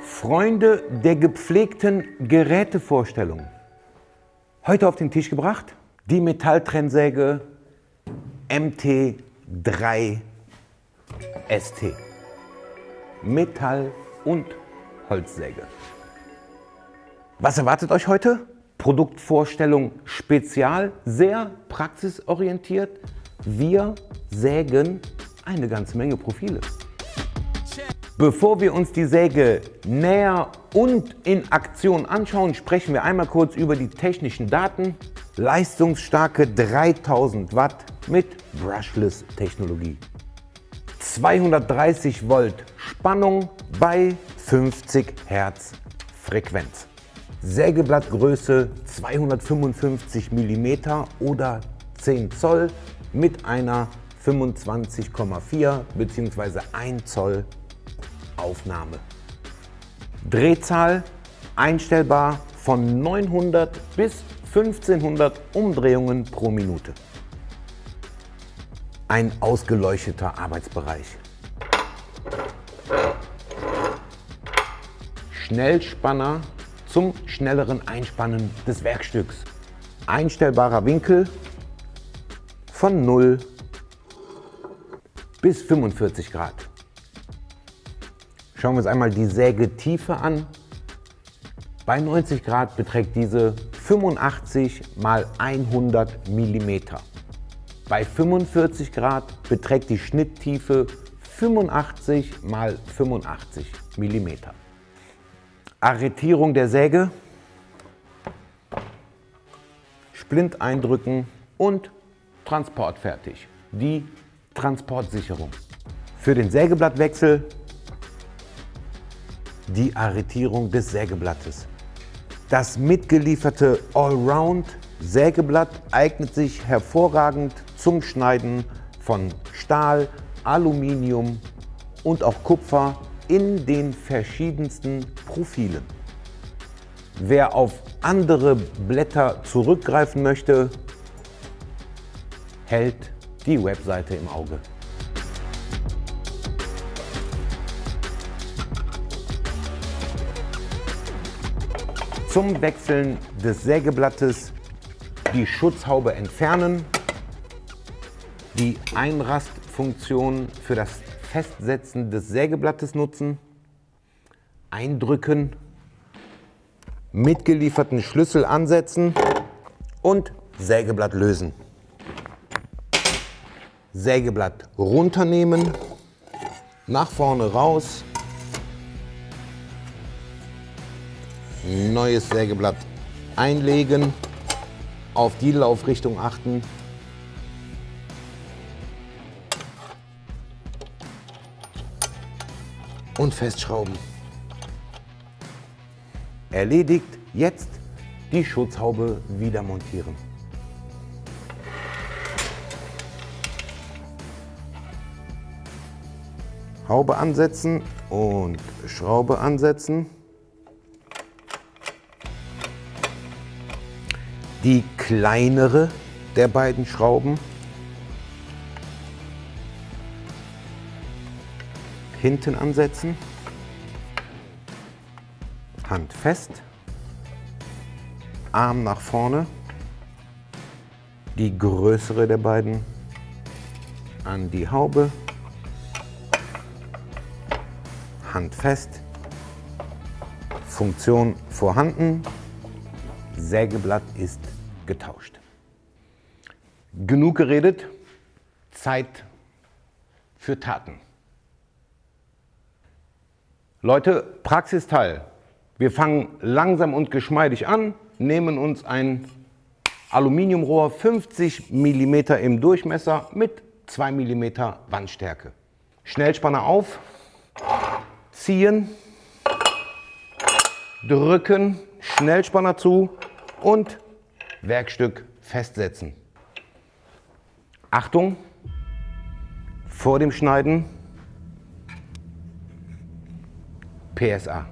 Freunde der gepflegten Gerätevorstellung. Heute auf den Tisch gebracht die Metalltrennsäge MT3 ST. Metall- und Holzsäge. Was erwartet euch heute? Produktvorstellung Spezial, sehr praxisorientiert. Wir sägen eine ganze Menge Profile. Bevor wir uns die Säge näher und in Aktion anschauen, sprechen wir einmal kurz über die technischen Daten. Leistungsstarke 3000 Watt mit Brushless-Technologie. 230 Volt Spannung bei 50 Hertz Frequenz. Sägeblattgröße 255 mm oder 10 Zoll mit einer 25,4 bzw. 1 Zoll Aufnahme. Drehzahl einstellbar von 900 bis 1500 Umdrehungen pro Minute. Ein ausgeleuchteter Arbeitsbereich. Schnellspanner zum schnelleren Einspannen des Werkstücks. Einstellbarer Winkel von 0 bis 45 Grad. Schauen wir uns einmal die Sägetiefe an. Bei 90 Grad beträgt diese 85 mal 100 mm. Bei 45 Grad beträgt die Schnitttiefe 85 mal 85 mm. Arretierung der Säge, Splint eindrücken und transportfertig. Die Transportsicherung. Für den Sägeblattwechsel die Arretierung des Sägeblattes. Das mitgelieferte Allround Sägeblatt eignet sich hervorragend zum Schneiden von Stahl, Aluminium und auch Kupfer in den verschiedensten Profilen. Wer auf andere Blätter zurückgreifen möchte, hält die Webseite im Auge. Zum Wechseln des Sägeblattes die Schutzhaube entfernen, die Einrastfunktion für das Festsetzen des Sägeblattes nutzen, eindrücken, mitgelieferten Schlüssel ansetzen. Und Sägeblatt lösen. Sägeblatt runternehmen, nach vorne raus, neues Sägeblatt einlegen, auf die Laufrichtung achten. Und festschrauben. Erledigt, jetzt die Schutzhaube wieder montieren. Haube ansetzen und Schraube ansetzen. Die kleinere der beiden Schrauben. Hinten ansetzen, Hand fest, Arm nach vorne, die größere der beiden an die Haube, Hand fest, Funktion vorhanden, Sägeblatt ist getauscht. Genug geredet, Zeit für Taten. Leute, Praxisteil. Wir fangen langsam und geschmeidig an, nehmen uns ein Aluminiumrohr 50 mm im Durchmesser mit 2 mm Wandstärke. Schnellspanner auf, ziehen, drücken, Schnellspanner zu und Werkstück festsetzen. Achtung, vor dem Schneiden PSA.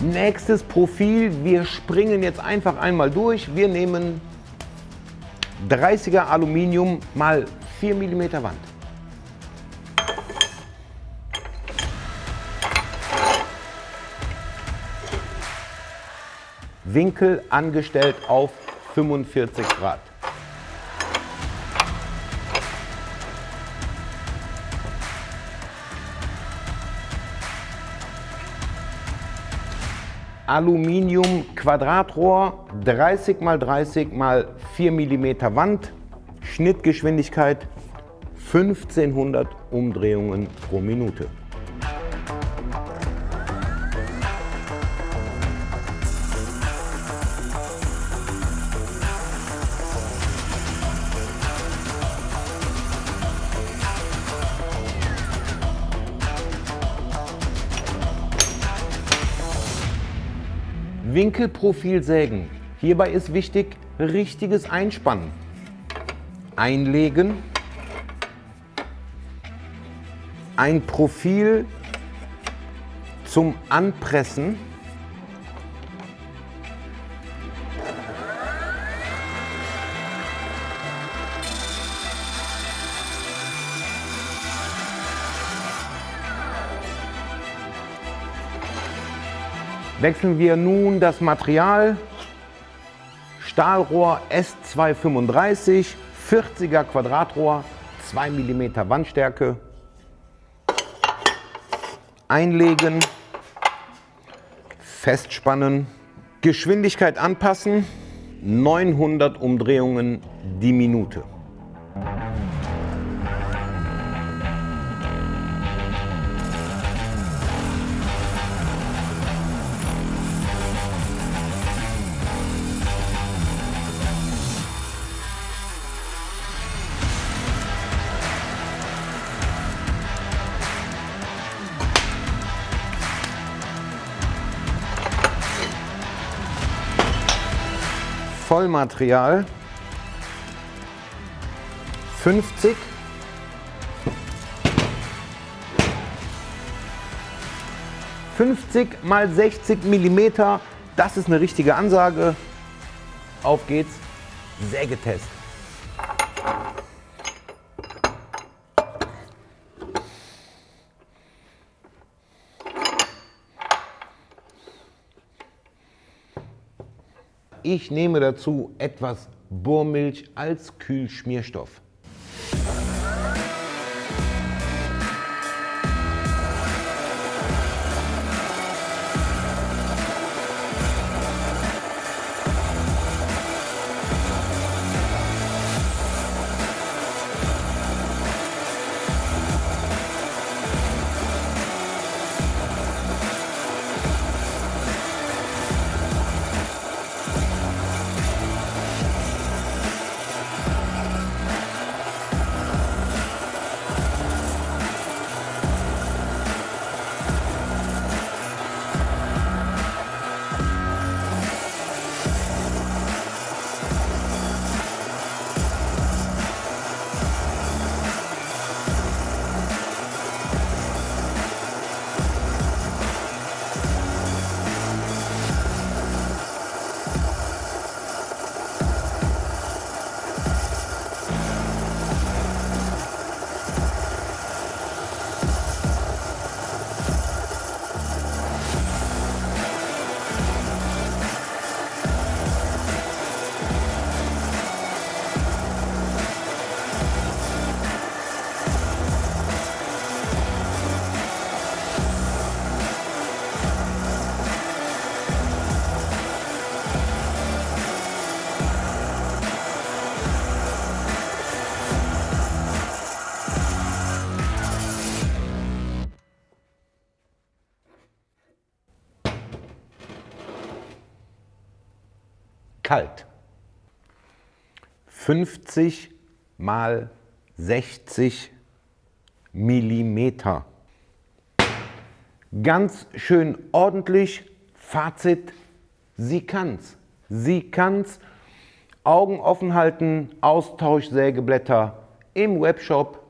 Nächstes Profil, wir springen jetzt einfach einmal durch. Wir nehmen 30er Aluminium mal 4 mm Wand. Winkel angestellt auf 45 Grad. Aluminium Quadratrohr 30 x 30 x 4 mm Wand, Schnittgeschwindigkeit 1500 Umdrehungen pro Minute. Winkelprofil sägen. Hierbei ist wichtig, richtiges Einspannen. Einlegen. Ein Profil zum Anpressen. Wechseln wir nun das Material. Stahlrohr S235, 40er Quadratrohr, 2 mm Wandstärke. Einlegen, festspannen, Geschwindigkeit anpassen, 900 Umdrehungen die Minute. Vollmaterial 50 50 mal 60 Millimeter, das ist eine richtige Ansage. Auf geht's, Sägetest. Ich nehme dazu etwas Bohrmilch als Kühlschmierstoff. Kalt. 50 mal 60 Millimeter. Ganz schön ordentlich. Fazit, sie kann's. Sie kann's. Augen offen halten, Austauschsägeblätter im Webshop,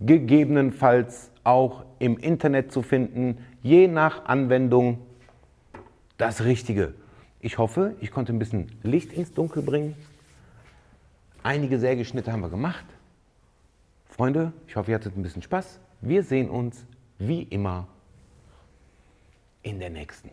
gegebenenfalls auch im Internet zu finden, je nach Anwendung das Richtige. Ich hoffe, ich konnte ein bisschen Licht ins Dunkel bringen. Einige Sägeschnitte haben wir gemacht. Freunde, ich hoffe, ihr hattet ein bisschen Spaß. Wir sehen uns wie immer in der nächsten.